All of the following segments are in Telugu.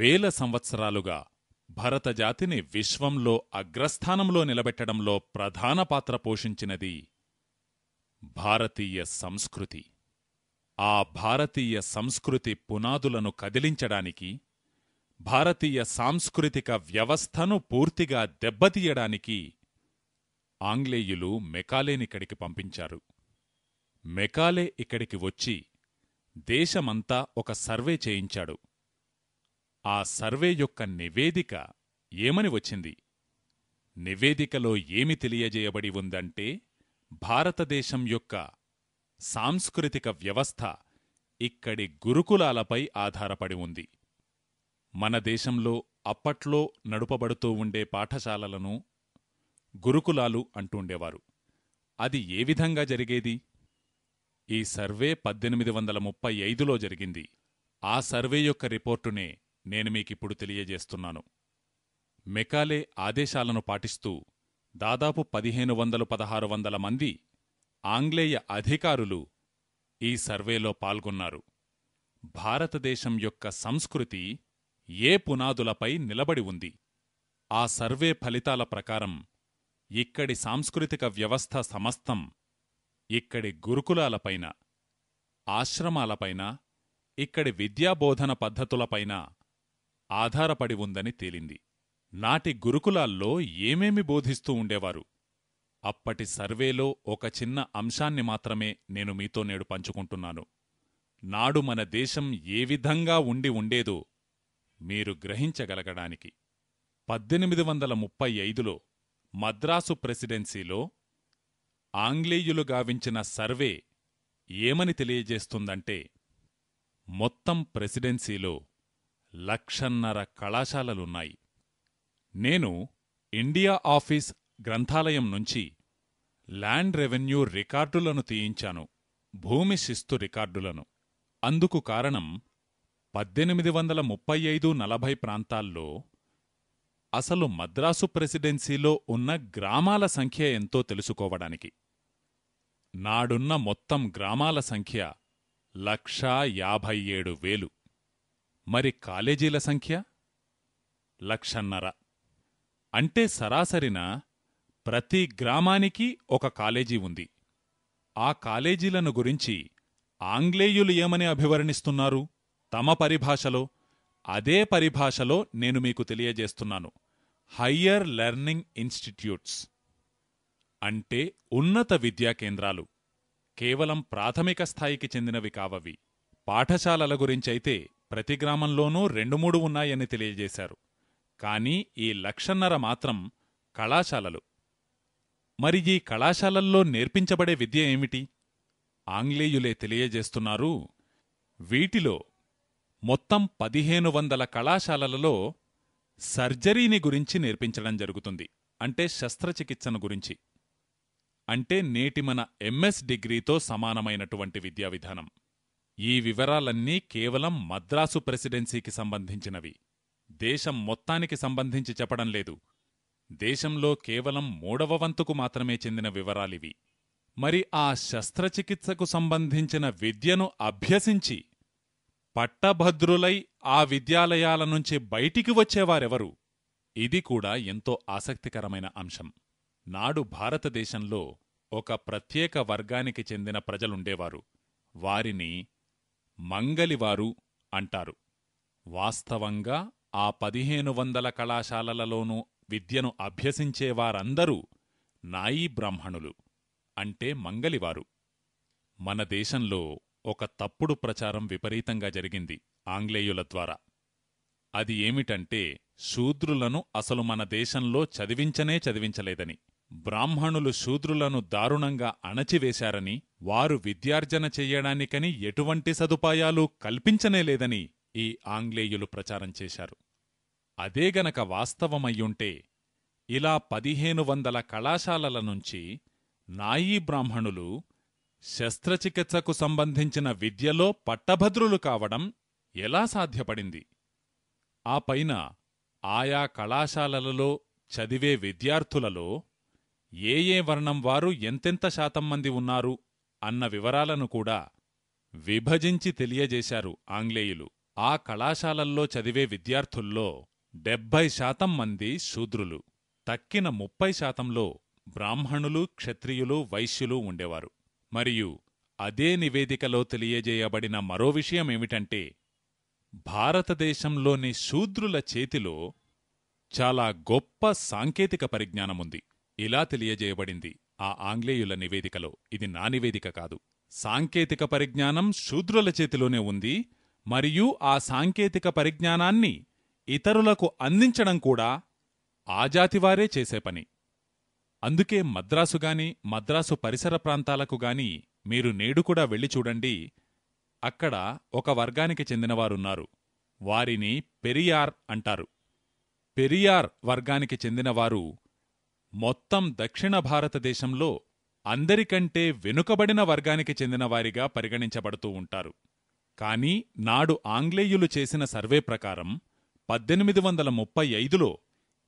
వేల సంవత్సరాలుగా భరతజాతిని విశ్వంలో అగ్రస్థానంలో నిలబెట్టడంలో ప్రధాన పాత్ర పోషించినది భారతీయ సంస్కృతి. ఆ భారతీయ సంస్కృతి పునాదులను కదిలించడానికి భారతీయ సాంస్కృతిక వ్యవస్థను పూర్తిగా దెబ్బతీయడానికి ఆంగ్లేయులు మెకాలేనిక్కడికి పంపించారు. మెకాలే ఇక్కడికి వచ్చి దేశమంతా ఒక సర్వే చేయించాడు. ఆ సర్వే యొక్క నివేదిక ఏమని వచ్చింది? నివేదికలో ఏమి తెలియజేయబడి ఉందంటే భారతదేశం యొక్క సాంస్కృతిక వ్యవస్థ ఇక్కడి గురుకులాలపై ఆధారపడి ఉంది. మన దేశంలో అప్పట్లో నడుపబడుతూ ఉండే పాఠశాలలను గురుకులాలు అంటుండేవారు అది ఏ విధంగా జరిగేది? ఈ సర్వే పద్దెనిమిది వందల ముప్పై ఐదులో జరిగింది. ఆ సర్వే యొక్క రిపోర్టునే నేను మీకిప్పుడు తెలియజేస్తున్నాను. మెకాలే ఆదేశాలను పాటిస్తూ దాదాపు పదిహేను వందలు పదహారు వందల మంది ఆంగ్లేయ అధికారులు ఈ సర్వేలో పాల్గొన్నారు. భారతదేశం యొక్క సంస్కృతి ఏ పునాదులపై నిలబడి ఉంది? ఆ సర్వే ఫలితాల ప్రకారం ఇక్కడి సాంస్కృతిక వ్యవస్థ సమస్తం ఇక్కడి గురుకులాలపైన ఆశ్రమాలపైన ఇక్కడి విద్యాబోధన పద్ధతులపైన ఆధారపడి ఉందని తేలింది. నాటి గురుకులాల్లో ఏమేమి బోధిస్తూ ఉండేవారు? అప్పటి సర్వేలో ఒక చిన్న అంశాన్ని మాత్రమే నేను మీతో నేడు పంచుకుంటున్నాను. నాడు మన దేశం ఏ విధంగా ఉండి ఉండేదో మీరు గ్రహించగలగడానికి. పద్దెనిమిది వందల ముప్పై ఐదులో మద్రాసు ప్రెసిడెన్సీలో ఆంగ్లేయులు గావించిన సర్వే ఏమని తెలియజేస్తుందంటే మొత్తం ప్రెసిడెన్సీలో లక్షన్నర కళాశాలలున్నాయి. నేను ఇండియా ఆఫీస్ గ్రంథాలయం నుంచి ల్యాండ్ రెవెన్యూ రికార్డులను తీయించాను భూమి శిస్తు రికార్డులను. అందుకు కారణం పద్దెనిమిది వందల ముప్పై ఐదు నలభై ప్రాంతాల్లో అసలు మద్రాసు ప్రెసిడెన్సీలో ఉన్న గ్రామాల సంఖ్య ఎంతో తెలుసుకోవడానికి. నాడున్న మొత్తం గ్రామాల సంఖ్య లక్షా యాభై ఏడు వేలు. మరి కాలేజీల సంఖ్య? లక్షన్నర. అంటే సరాసరిన ప్రతి గ్రామానికి ఒక కాలేజీ ఉంది. ఆ కాలేజీలను గురించి ఆంగ్లేయులు ఏమని అభివర్ణిస్తున్నారు? తమ పరిభాషలో అదే పరిభాషలో నేను మీకు తెలియజేస్తున్నాను. Higher learning institutes. అంటే ఉన్నత విద్యా కేంద్రాలు. కేవలం ప్రాథమిక స్థాయికి చెందినవి కావవి. పాఠశాలల గురించైతే ప్రతి గ్రామంలోనూ రెండు మూడు ఉన్నాయని తెలియజేశారు. కానీ ఈ లక్షన్నర మాత్రం కళాశాలలు. మరి ఈ కళాశాలల్లో నేర్పించబడే విద్య ఏమిటి? ఆంగ్లేయులే తెలియజేస్తున్నారు వీటిలో మొత్తం పదిహేను వందల కళాశాలలలో సర్జరీని గురించి నేర్పించడం జరుగుతుంది అంటే శస్త్రచికిత్సను గురించి. అంటే నేటి మన ఎంఎస్ డిగ్రీతో సమానమైనటువంటి విద్యా విధానం. ఈ వివరాలన్నీ కేవలం మద్రాసు ప్రెసిడెన్సీకి సంబంధించినవి. దేశం మొత్తానికి సంబంధించి చెప్పడం లేదు. దేశంలో కేవలం మూడవ వంతుకు మాత్రమే చెందిన వివరాలివి. మరి ఆ శస్త్రచికిత్సకు సంబంధించిన విద్యను అభ్యసించి పట్టభద్రులై ఆ విద్యాలయాల నుంచి బయటికి వచ్చేవారెవరు? ఇది కూడా ఎంతో ఆసక్తికరమైన అంశం. నాడు భారతదేశంలో ఒక ప్రత్యేక వర్గానికి చెందిన ప్రజలుండేవారు. వారిని మంగలివారు అంటారు. వాస్తవంగా ఆ పదిహేను వందల కళాశాలలలోనూ విద్యను అభ్యసించేవారందరూ నాయీ బ్రాహ్మణులు అంటే మంగలివారు. మన దేశంలో ఒక తప్పుడు ప్రచారం విపరీతంగా జరిగింది ఆంగ్లేయుల ద్వారా. అది ఏమిటంటే శూద్రులను అసలు మన దేశంలో చదివించనే చదివించలేదని. బ్రాహ్మణులు శూద్రులను దారుణంగా అణచివేశారని వారు విద్యార్జన చెయ్యడానికని ఎటువంటి సదుపాయాలు కల్పించనేలేదని ఈ ఆంగ్లేయులు ప్రచారం చేశారు. అదేగనక వాస్తవమయ్యుంటే ఇలా పదిహేను వందల కళాశాలల నుంచి నాయీ బ్రాహ్మణులు శస్త్రచికిత్సకు సంబంధించిన విద్యలో పట్టభద్రులు కావడం ఎలా సాధ్యపడింది? ఆ పైన ఆయా కళాశాలలలో చదివే విద్యార్థులలో ఏ ఏ వర్ణం వారు ఎంతెంత శాతం మంది ఉన్నారు అన్న వివరాలను కూడా విభజించి తెలియజేశారు ఆంగ్లేయులు. ఆ కళాశాలల్లో చదివే విద్యార్థుల్లో డెబ్బై శాతం మంది శూద్రులు. తక్కిన ముప్పై శాతంలో బ్రాహ్మణులు క్షత్రియులు వైశ్యులు ఉండేవారు. మరియు అదే నివేదికలో తెలియజేయబడిన మరో విషయమేమిటంటే భారతదేశంలోని శూద్రుల చేతిలో చాలా గొప్ప సాంకేతిక పరిజ్ఞానముంది. ఇలా తెలియజేయబడింది. ఆ ఆంగ్లేయుల నివేదికలో ఇది నా నివేదిక కాదు. సాంకేతిక పరిజ్ఞానం శూద్రుల చేతిలోనే ఉంది. మరియు ఆ సాంకేతిక పరిజ్ఞానాన్ని ఇతరులకు అందించడం కూడా ఆ జాతివారే చేసే పని. అందుకే మద్రాసుగాని మద్రాసు పరిసర ప్రాంతాలకు గాని మీరు నేడు కూడా వెళ్ళి చూడండి. అక్కడ ఒక వర్గానికి చెందినవారున్నారు. వారిని పెరియార్ అంటారు. పెరియార్ వర్గానికి చెందినవారు మొత్తం దక్షిణ భారతదేశంలో అందరికంటే వెనుకబడిన వర్గానికి చెందినవారిగా పరిగణించబడుతూ ఉంటారు. కాని నాడు ఆంగ్లేయులు చేసిన సర్వే ప్రకారం పద్దెనిమిది వందల ముప్పై ఐదులో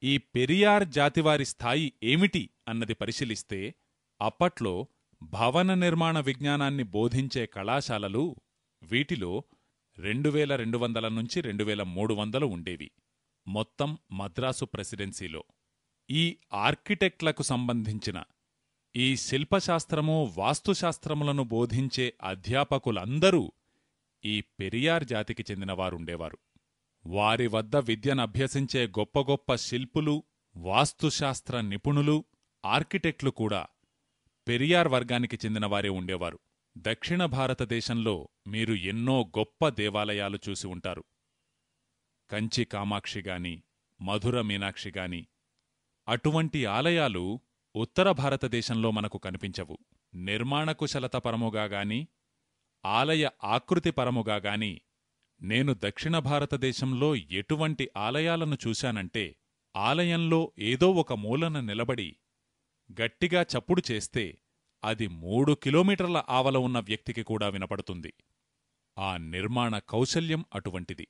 ఈ పెరియార్ జాతివారి స్థాయి ఏమిటి అన్నది పరిశీలిస్తే అప్పట్లో భవన నిర్మాణ విజ్ఞానాన్ని బోధించే కళాశాలలు వీటిలో రెండు వేల రెండు వందల నుంచి రెండు వేల మూడు వందలు ఉండేవి. మొత్తం మద్రాసు ప్రెసిడెన్సీలో. ఈ ఆర్కిటెక్ట్లకు సంబంధించిన ఈ శిల్పశాస్త్రము వాస్తుశాస్త్రములను బోధించే అధ్యాపకులందరూ ఈ పెరియార్ జాతికి చెందినవారుండేవారు. వారి వద్ద విద్యనభ్యసించే గొప్ప గొప్ప శిల్పులు వాస్తుశాస్త్ర నిపుణులు ఆర్కిటెక్ట్లు కూడా పెరియార్ వర్గానికి చెందినవారే ఉండేవారు. దక్షిణ భారతదేశంలో మీరు ఎన్నో గొప్ప దేవాలయాలు చూసి ఉంటారు. కంచి కామాక్షిగాని మధుర మీనాక్షిగాని అటువంటి ఆలయాలు ఉత్తర భారతదేశంలో మనకు కనిపించవు. నిర్మాణకుశలత పరముగాగాని ఆలయ ఆకృతి పరముగాగాని నేను దక్షిణ భారతదేశంలో ఎటువంటి ఆలయాలను చూశానంటే ఆలయంలో ఏదో ఒక మూలన నిలబడి గట్టిగా చప్పుడు చేస్తే అది మూడు కిలోమీటర్ల ఆవల ఉన్న వ్యక్తికి కూడా వినపడుతుంది. ఆ నిర్మాణ కౌశల్యం అటువంటిది.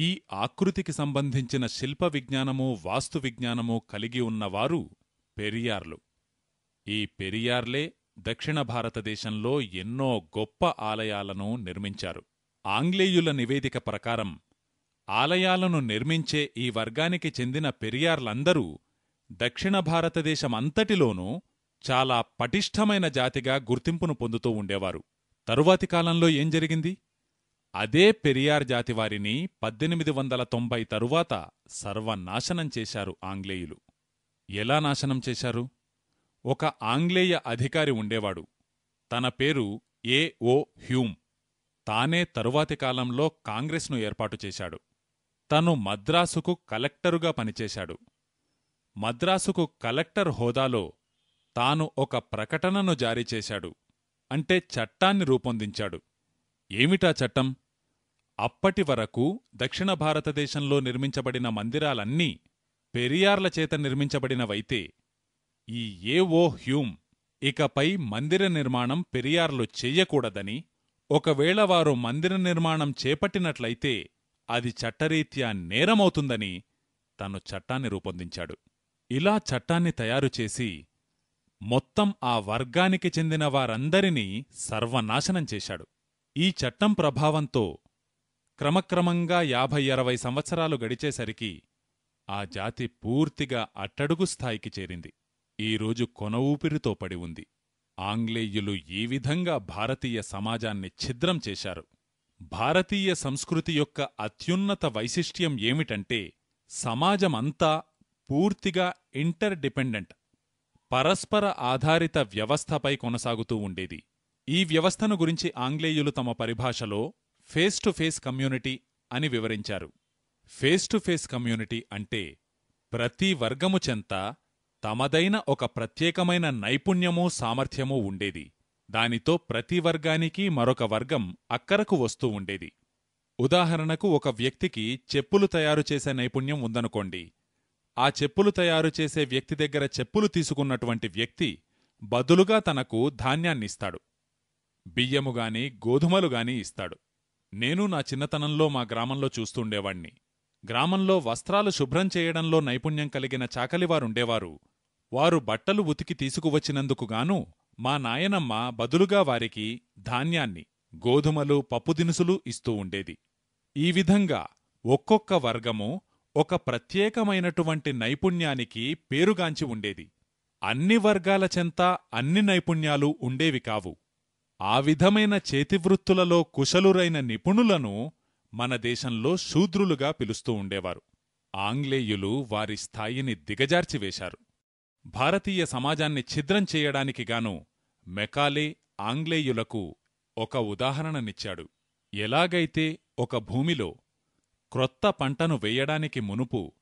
ఈ ఆకృతికి సంబంధించిన శిల్ప విజ్ఞానము వాస్తు విజ్ఞానము కలిగి ఉన్నవారు పెరియార్లు. ఈ పెరియార్లే దక్షిణ భారతదేశంలో ఎన్నో గొప్ప ఆలయాలను నిర్మించారు. ఆంగ్లేయుల నివేదిక ప్రకారం ఆలయాలను నిర్మించే ఈ వర్గానికి చెందిన పెరియార్లందరూ దక్షిణ భారతదేశమంతటిలోనూ చాలా పటిష్టమైన జాతిగా గుర్తింపును పొందుతూ ఉండేవారు. తరువాతి కాలంలో ఏం జరిగింది? అదే పెరియార్ జాతివారిని పద్దెనిమిది వందల తొంభై తరువాత సర్వనాశనం చేశారు ఆంగ్లేయులు. ఎలా నాశనం చేశారు? ఒక ఆంగ్లేయ అధికారి ఉండేవాడు. తన పేరు ఏ ఓ హ్యూమ్. తానే తరువాతి కాలంలో కాంగ్రెస్ను ఏర్పాటు చేశాడు. తను మద్రాసుకు కలెక్టరుగా పనిచేశాడు. మద్రాసుకు కలెక్టర్ హోదాలో తాను ఒక ప్రకటనను జారీ చేశాడు. అంటే చట్టాన్ని రూపొందించాడు. ఏమిటా చట్టం? అప్పటి వరకు దక్షిణ భారతదేశంలో నిర్మించబడిన మందిరాలన్నీ పెరియార్ల చేత నిర్మించబడినవైతే ఈ ఏ ఓ హ్యూమ్ ఇకపై మందిర నిర్మాణం పెరియార్లు చెయ్యకూడదని ఒకవేళ వారు మందిర నిర్మాణం చేపట్టినట్లయితే అది చట్టరీత్యా నేరమవుతుందని తను చట్టాన్ని రూపొందించాడు. ఇలా చట్టాన్ని తయారుచేసి మొత్తం ఆ వర్గానికి చెందిన వారందరినీ సర్వనాశనం చేశాడు. ఈ చట్టం ప్రభావంతో క్రమక్రమంగా యాభై అరవై సంవత్సరాలు గడిచేసరికి ఆ జాతి పూర్తిగా అట్టడుగు స్థాయికి చేరింది. ఈరోజు కొన ఊపిరితో పడి ఉంది. ఆంగ్లేయులు ఈ విధంగా భారతీయ సమాజాన్ని ఛిద్రం చేశారు. భారతీయ సంస్కృతి యొక్క అత్యున్నత వైశిష్ట్యం ఏమిటంటే సమాజమంతా పూర్తిగా ఇంటర్ డిపెండెంట్ పరస్పర ఆధారిత వ్యవస్థపై కొనసాగుతూ ఉండేది. ఈ వ్యవస్థను గురించి ఆంగ్లేయులు తమ పరిభాషలో ఫేస్ టు ఫేస్ కమ్యూనిటీ అని వివరించారు. ఫేస్ టు ఫేస్ కమ్యూనిటీ అంటే ప్రతి వర్గము చెంత తమదైన ఒక ప్రత్యేకమైన నైపుణ్యమూ సామర్థ్యమూ ఉండేది. దానితో ప్రతి వర్గానికి మరొక వర్గం అక్కరకు వస్తూ ఉండేది. ఉదాహరణకు ఒక వ్యక్తికి చెప్పులు తయారు చేసే నైపుణ్యం ఉందనుకోండి. ఆ చెప్పులు తయారు చేసే వ్యక్తి దగ్గర చెప్పులు తీసుకున్నటువంటి వ్యక్తి బదులుగా తనకు ధాన్యాన్నిస్తాడు. బియ్యముగాని గోధుమలుగాని ఇస్తాడు. నేను నా చిన్నతనంలో మా గ్రామంలో చూస్తుండేవాణ్ణి. గ్రామంలో వస్త్రాలు శుభ్రం చేయడంలో నైపుణ్యం కలిగిన చాకలివారుండేవారు. వారు బట్టలు ఉతికి తీసుకువచ్చినందుకుగాను మా నాయనమ్మ బదులుగా వారికి ధాన్యాన్ని గోధుమలు పప్పుదినుసులు ఇస్తూ ఉండేది. ఈ విధంగా ఒక్కొక్క వర్గము ఒక ప్రత్యేకమైనటువంటి నైపుణ్యానికి పేరుగాంచి ఉండేది. అన్ని వర్గాల చెంత అన్ని నైపుణ్యాలు ఉండేవి కావు. ఆ విధమైన చేతివృత్తులలో కుశలురైన నిపుణులను మన దేశంలో శూద్రులుగా పిలుస్తూ ఉండేవారు. ఆంగ్లేయులు వారి స్థాయిని దిగజార్చివేశారు భారతీయ సమాజాన్ని ఛిద్రం చేయడానికి గాను మెకాలే ఆంగ్లేయులకు ఒక ఉదాహరణనిచ్చాడు. ఎలాగైతే ఒక భూమిలో క్రొత్త పంటను వేయడానికి మునుపు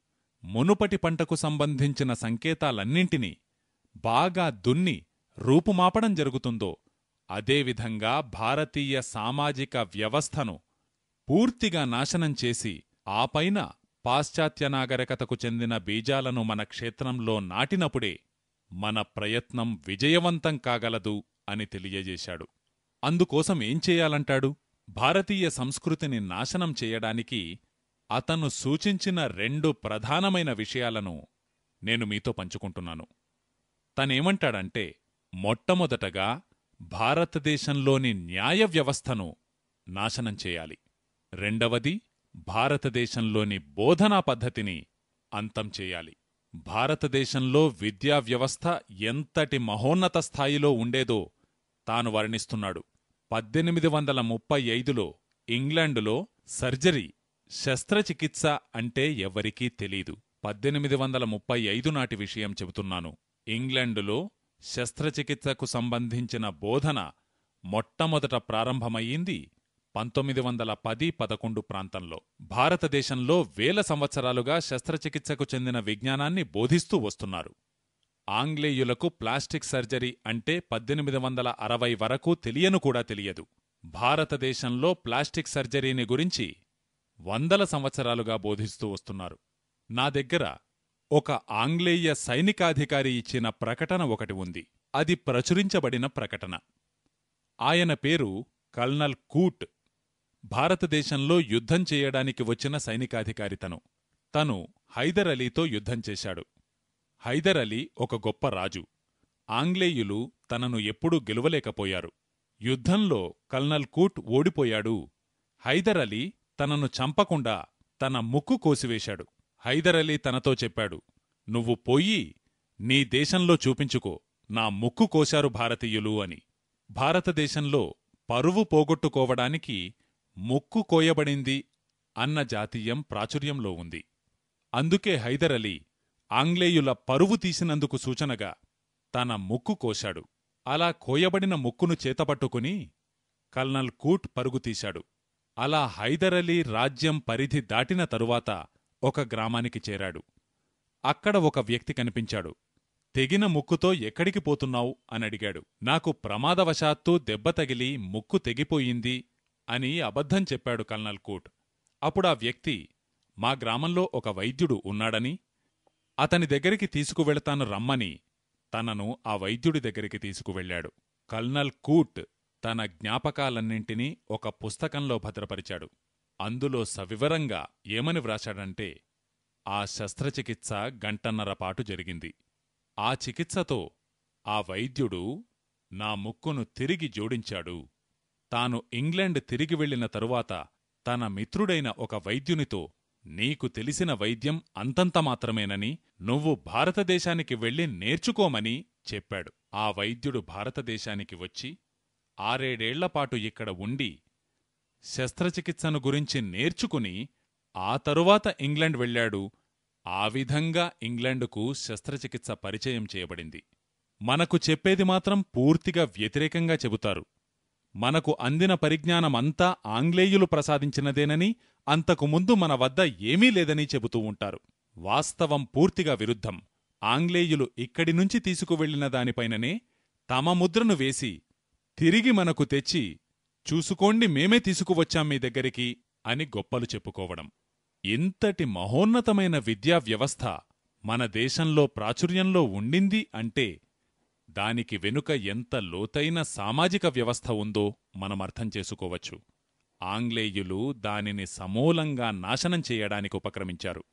మునుపటి పంటకు సంబంధించిన సంకేతాలన్నింటినీ బాగా దున్ని రూపుమాపడం జరుగుతుందో అదేవిధంగా భారతీయ సామాజిక వ్యవస్థను పూర్తిగా నాశనం చేసి ఆపైన పాశ్చాత్య నాగరికతకు చెందిన బీజాలను మన క్షేత్రంలో నాటినప్పుడే మన ప్రయత్నం విజయవంతం కాగలదు అని తెలియజేశాడు. అందుకోసం ఏం చేయాలంటాడు? భారతీయ సంస్కృతిని నాశనం చేయడానికి అతను సూచించిన రెండు ప్రధానమైన విషయాలను నేను మీతో పంచుకుంటున్నాను. తనేమంటాడంటే మొట్టమొదటగా భారతదేశంలోని న్యాయ వ్యవస్థను నాశనం చేయాలి. రెండవది భారతదేశంలోని బోధనా పద్ధతిని అంతం చేయాలి. భారతదేశంలో విద్యా వ్యవస్థ ఎంతటి మహోన్నత స్థాయిలో ఉండేదో తాను వర్ణిస్తున్నాడు. పద్దెనిమిది వందల ముప్పై ఐదులో ఇంగ్లాండులో సర్జరీ శస్త్రచికిత్స అంటే ఎవ్వరికీ తెలీదు. పద్దెనిమిది వందల ముప్పై ఐదు నాటి విషయం చెబుతున్నాను. ఇంగ్లాండులో శస్త్రచికిత్సకు సంబంధించిన బోధన మొట్టమొదట ప్రారంభమయ్యింది పంతొమ్మిది వందల పది పదకొండు ప్రాంతంలో. భారతదేశంలో వేల సంవత్సరాలుగా శస్త్రచికిత్సకు చెందిన విజ్ఞానాన్ని బోధిస్తూ వస్తున్నారు. ఆంగ్లేయులకు ప్లాస్టిక్ సర్జరీ అంటే పద్దెనిమిది వందల అరవై వరకు తెలియను కూడా తెలియదు. భారతదేశంలో ప్లాస్టిక్ సర్జరీని గురించి వందల సంవత్సరాలుగా బోధిస్తూ వస్తున్నారు. నా దగ్గర ఒక ఆంగ్లేయ సైనికాధికారి ఇచ్చిన ప్రకటన ఒకటి ఉంది. అది ప్రచురించబడిన ప్రకటన. ఆయన పేరు కల్నల్ కూట్. భారతదేశంలో యుద్ధం చేయడానికి వచ్చిన సైనికాధికారితను. తను హైదర్ అలీతో యుద్ధం చేశాడు. హైదర్ అలీ ఒక గొప్ప రాజు. ఆంగ్లేయులు తనను ఎప్పుడూ గెలువలేకపోయారు. యుద్ధంలో కల్నల్ కూట్ ఓడిపోయాడు. హైదర్ అలీ తనను చంపకుండా తన ముక్కు కోసివేశాడు. హైదర్ అలీ తనతో చెప్పాడు నువ్వు పోయి నీ దేశంలో చూపించుకో నా ముక్కు కోశారు భారతీయులు అని. భారతదేశంలో పరువు పోగొట్టుకోవడానికి ముక్కు కోయబడింది అన్న జాతీయం ప్రాచుర్యంలో ఉంది. అందుకే హైదర్ అలీ ఆంగ్లేయుల పరువు తీసినందుకు సూచనగా తన ముక్కు కోశాడు. అలా కోయబడిన ముక్కును చేతపట్టుకుని కల్నల్ కూట్ పరుగుతీశాడు అలా హైదరలీ రాజ్యం పరిధి దాటిన తరువాత ఒక గ్రామానికి చేరాడు. అక్కడ ఒక వ్యక్తి కనిపించాడు. తెగిన ముక్కుతో ఎక్కడికి పోతున్నావు? అని అడిగాడు. నాకు ప్రమాదవశాత్తు దెబ్బ తగిలి ముక్కు తెగిపోయింది అని అబద్ధం చెప్పాడు కల్నల్ కూట్. అప్పుడా వ్యక్తి మా గ్రామంలో ఒక వైద్యుడు ఉన్నాడని అతని దగ్గరికి తీసుకువెళతాను రమ్మని తనను ఆ వైద్యుడి దగ్గరికి తీసుకువెళ్ళాడు. కల్నల్ కూట్ తన జ్ఞాపకాలన్నింటినీ ఒక పుస్తకంలో భద్రపరిచాడు. అందులో సవివరంగా ఏమని వ్రాశాడంటే ఆ శస్త్రచికిత్స గంటన్నరపాటు జరిగింది. ఆ చికిత్సతో ఆ వైద్యుడు నా ముక్కును తిరిగి జోడించాడు. తాను ఇంగ్లాండ్ తిరిగి వెళ్ళిన తరువాత తన మిత్రుడైన ఒక వైద్యునితో నీకు తెలిసిన వైద్యం అంతంత మాత్రమేనని నువ్వు భారతదేశానికి వెళ్ళి నేర్చుకోమని చెప్పాడు. ఆ వైద్యుడు భారతదేశానికి వచ్చి ఆరేడేళ్ళపాటు ఇక్కడ ఉండి శస్త్రచికిత్సను గురించి నేర్చుకుని ఆ తరువాత ఇంగ్లాండ్ వెళ్ళాడు. ఆ విధంగా ఇంగ్లాండుకు శస్త్రచికిత్స పరిచయం చేయబడింది. మనకు చెప్పేది మాత్రం పూర్తిగా వ్యతిరేకంగా చెబుతారు. మనకు అందిన పరిజ్ఞానమంతా ఆంగ్లేయులు ప్రసాదించినదేనని అంతకుముందు మన వద్ద ఏమీ లేదని చెబుతూ ఉంటారు. వాస్తవం పూర్తిగా విరుద్ధం. ఆంగ్లేయులు ఇక్కడి నుంచి తీసుకువెళ్ళిన దానిపైననే తమ ముద్రను వేసి తిరిగి మనకు తెచ్చి చూసుకోండి మేమే తీసుకువచ్చాం మీ దగ్గరికి అని గొప్పలు చెప్పుకోవడం. ఇంతటి మహోన్నతమైన విద్యా వ్యవస్థ మన దేశంలో ప్రాచుర్యంలో ఉండింది అంటే దానికి వెనుక ఎంత లోతైన సామాజిక వ్యవస్థ ఉందో మనమర్థం చేసుకోవచ్చు. ఆంగ్లేయులు దానిని సమూలంగా నాశనం చేయడానికి ఉపక్రమించారు.